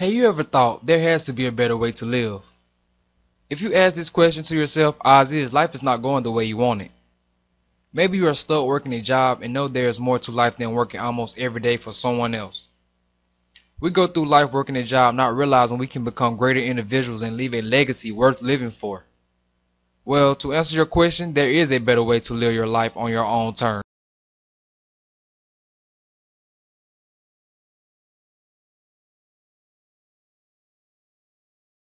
Have you ever thought there has to be a better way to live? If you ask this question to yourself, odds is life is not going the way you want it. Maybe you are stuck working a job and know there is more to life than working almost every day for someone else. We go through life working a job not realizing we can become greater individuals and leave a legacy worth living for. Well, to answer your question, there is a better way to live your life on your own terms.